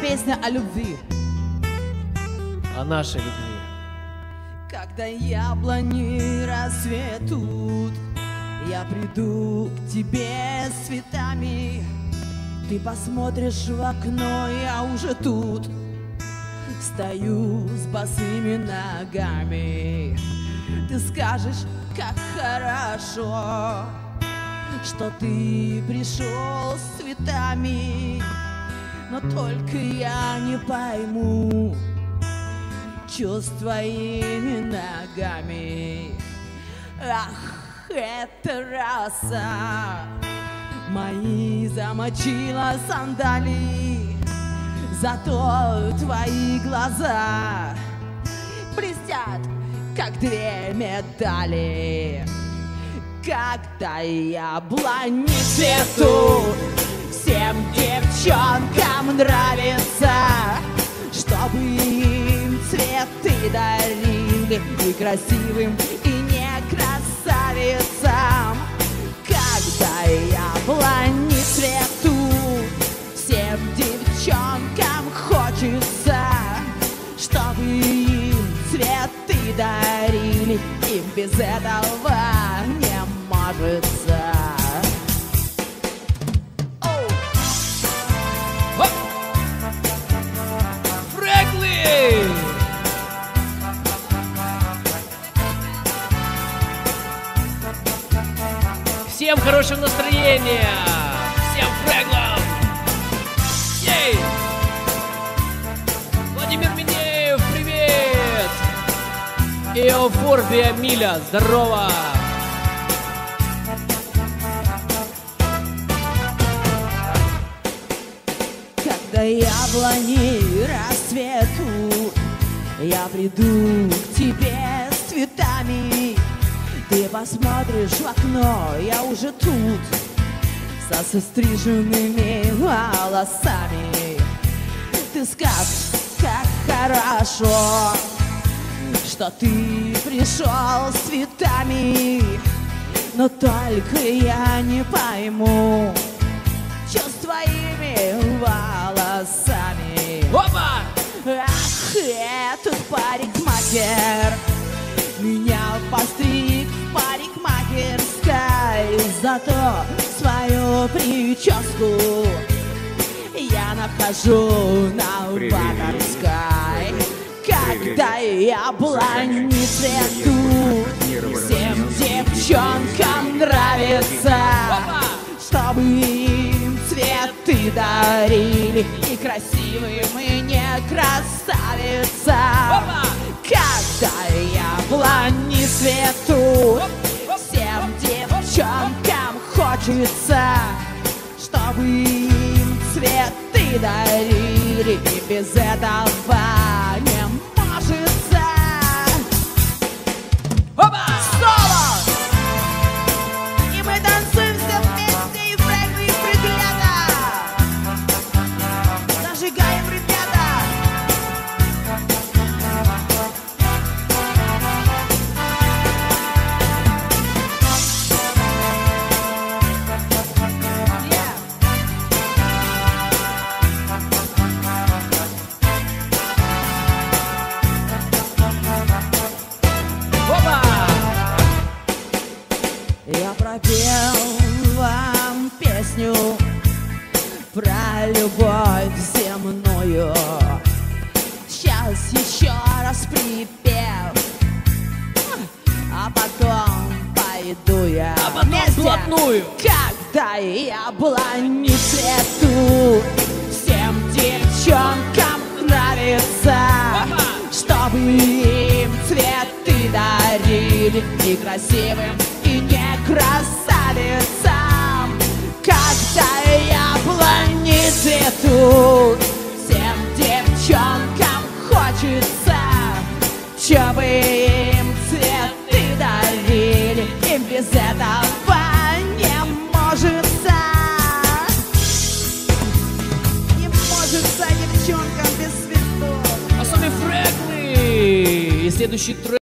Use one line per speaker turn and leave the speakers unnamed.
песня о любви.
О нашей любви.
Когда яблони расцветут, я приду к тебе с цветами. Ты посмотришь в окно, я уже тут. Стою с босыми ногами. Ты скажешь, как хорошо, что ты пришел с цветами. Но только я не пойму, чё ногами. Ах, это раса Мои замочила сандали Зато твои глаза Блестят, как две медали Когда яблони цветут Всем девчонкам нравится Чтобы им цветы дарили И красивым, и не красавицам. Когда яблони цветут Всем девчонкам хочется Чтобы им цветы дарили Им без этого не можется
Всем хорошего настроения! Всем фрэглам! Ей! Владимир Минеев, привет! Эофорбия Миля, здорово!
Когда яблони расцветут, я приду к тебе с цветами. Ты посмотришь в окно, я уже тут, со состриженными волосами. Ты скажешь, как хорошо, что ты пришел с цветами. Но только я не пойму, что с твоими волосами?
Опа!
Ах, этот парикмахер Меня Зато свою прическу. Я нахожу на Ваторской Когда яблони цветут Всем девчонкам нравится чтобы им цветы дарили. И красивым, и не красавицам Когда цветут Всем девчонкам хочется Чтобы им цветы дарили И без этого пойду я
А
вместе.
вплотную.
Когда яблони цветут, всем девчонкам нравится,
Опа!
чтобы им цветы дарили и красивым, и не красавицам. Когда яблони цветут, всем девчонкам хочется, чтобы
следующий трек